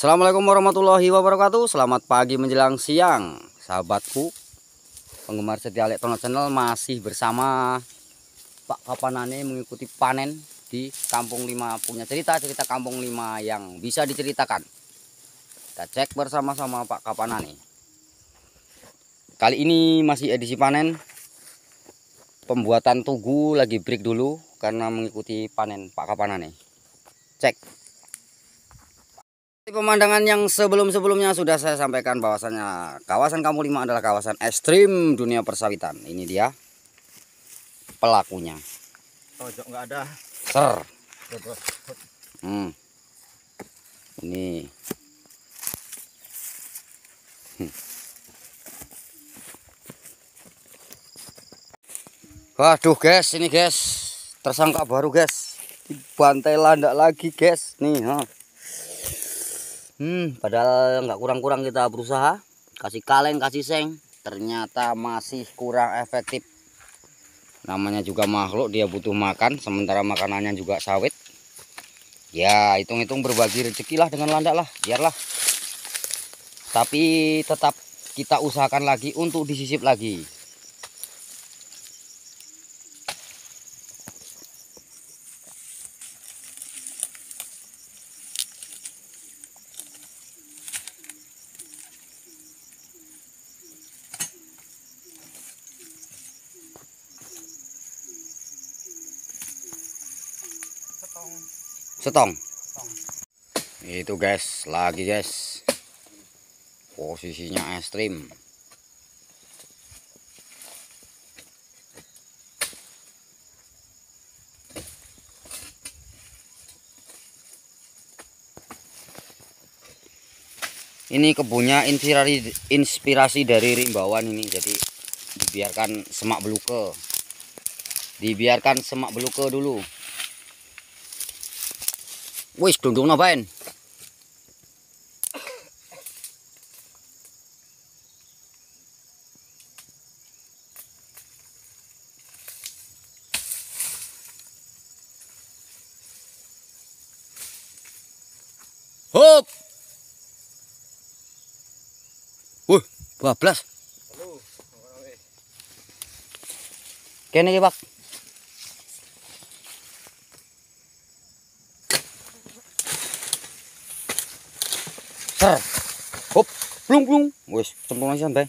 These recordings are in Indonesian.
Assalamualaikum warahmatullahi wabarakatuh. Selamat pagi menjelang siang. Sahabatku Penggemar setia Elektrono Channel Masih bersama Pak Kapanane mengikuti panen Di Kampung Lima. Punya cerita-cerita Kampung Lima yang bisa diceritakan. Kita cek bersama-sama Pak Kapanane Kali ini masih edisi panen. Pembuatan tugu lagi break dulu Karena mengikuti panen Pak Kapanane Cek Pemandangan yang sebelum-sebelumnya sudah saya sampaikan bahwasanya kawasan Kampung Lima adalah kawasan ekstrim dunia persawitan. Ini dia pelakunya. Pojok nggak ada. Ser. Hmm. Ini. Hmm. Waduh guys, ini guys tersangka baru guys. Bantai landak lagi guys. Nih, ha. Hmm, padahal nggak kurang-kurang kita berusaha kasih kaleng, kasih seng, ternyata masih kurang efektif. Namanya juga makhluk, dia butuh makan, sementara makanannya juga sawit. Ya, hitung-hitung berbagi rezeki lah dengan landak lah, biarlah. Tapi tetap kita usahakan lagi untuk disisip lagi. Setong. Itu guys. Lagi guys. Posisinya ekstrim. Ini kebunnya inspirasi inspirasi dari rimbawan ini. Jadi dibiarkan semak beluke. Dibiarkan semak beluke dulu Wis dundung ngapain? Hop. Wah, bablas. Kene iki, Pak. Hop, plung plung. Wis, cemplung aja santai.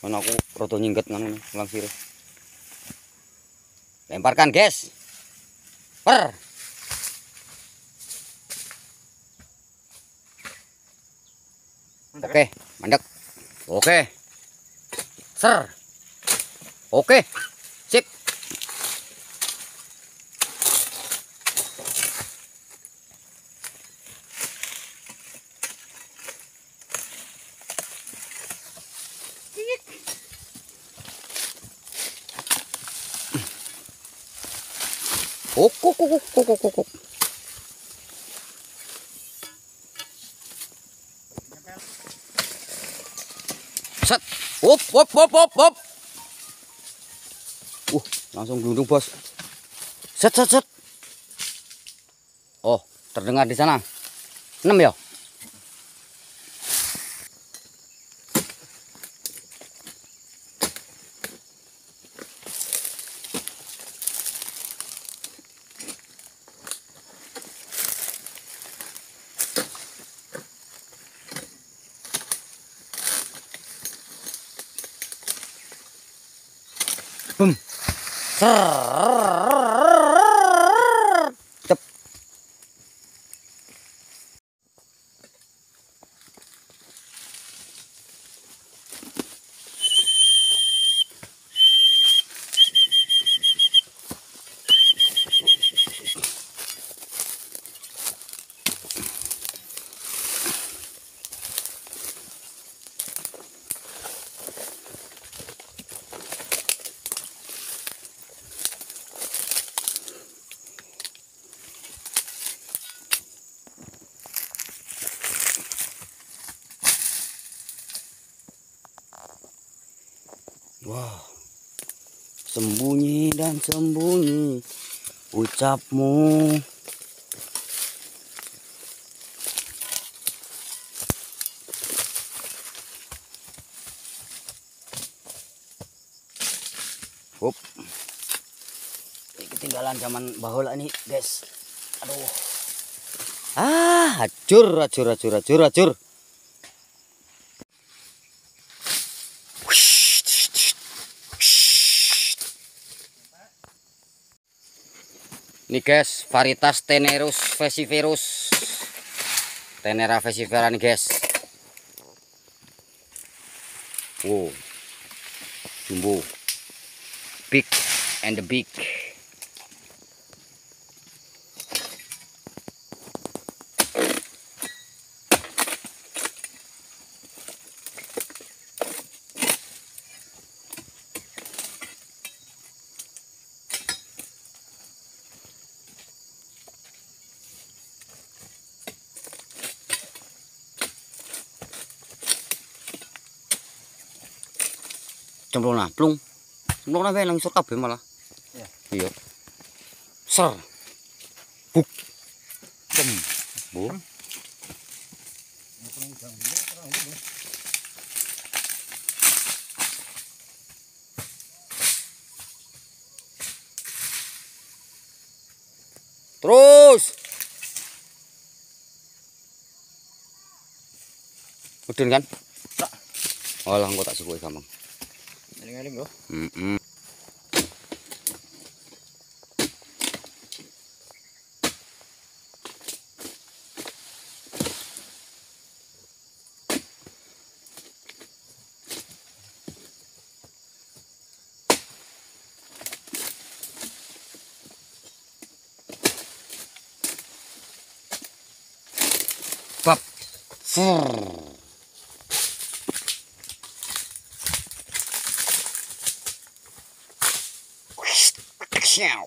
Mana aku roto nyingget ngono langsir. Lemparkan, guys. Per. Oke, mandek. Oke. Ser. Oke. Sip. Kuk kuk kuk kuk kuk kuk kuk. Set. Hop hop hop hop hop. Uh, langsung gelundung, Bos. Set set set. Oh, terdengar di sana. 6 ya? 啊 Wow. Sembunyi dan sembunyi ucapmu. Hop. Ketinggalan zaman bahula ini, guys. Aduh. Ah, hancur, hancur, hancur, hancur, hancur. Ini guys, varietas Tenerus vesiferus. Tenera vesifera nih guys. Wow. Jumbo. Big and the big. Cemplung nah, plung. Cemplung nah nang isor kabeh malah. Iya. Iya. Ser. Buk. Cem. Bu. Terus. Udun kan? Tak. Olah engko tak sukuhi gampang. Galing-galing bro. Mm -mm. Pap. Furr. Siau.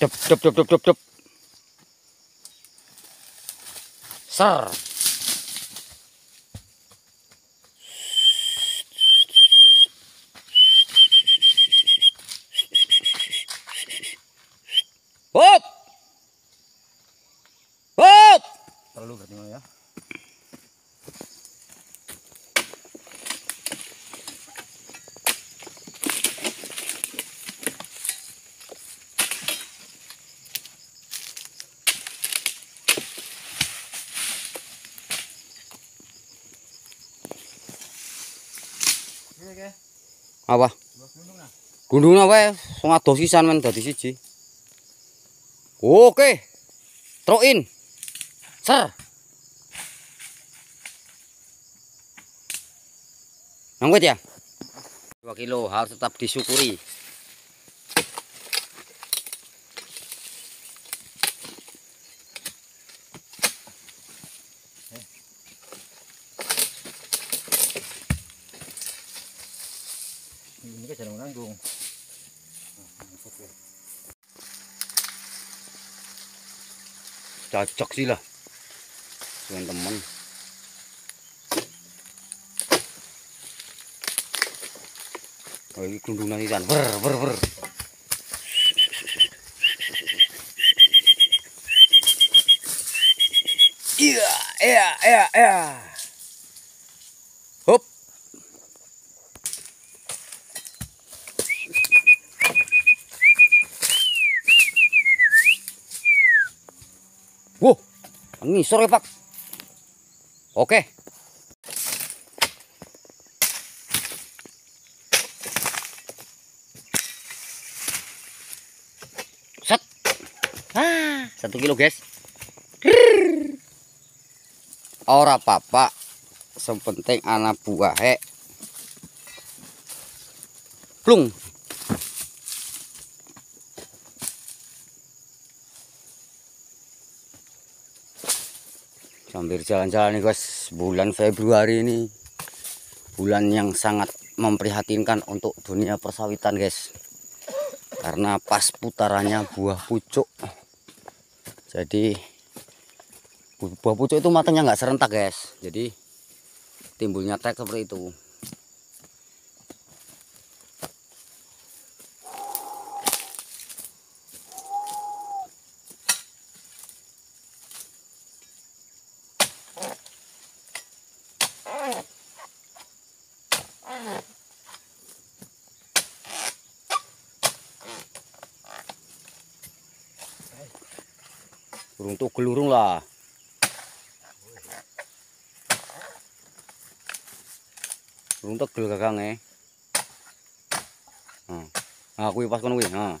Dep dep dep dep dep dep. Ser. Hop. Hop. Terlalu berarti ya. Apa? Dua gunung nah. Gundung wae, sing adoh sisan men dadi siji. Oke. Throw in. Ser. Nangkut ya? 2 kilo harus tetap disyukuri. Cocok sih lah. Teman-teman. Oh, ini gundunan ikan. Ber, ber, ber. Iya, iya, iya, iya. Hop. Wow, ngisor ya pak. Oke. Set. Ah, satu kilo guys. Ora apa-apa. Sepenting anak buah he. Plung. Sambil jalan-jalan nih guys bulan Februari ini bulan yang sangat memprihatinkan untuk dunia persawitan guys. Karena pas putarannya buah pucuk. Jadi bu- buah pucuk itu matangnya nggak serentak guys. Jadi timbulnya tek seperti itu Burung tugel urung lah. Burung tegel kakang eh. Nah, nah kuwi pas kono kuwi. Nah.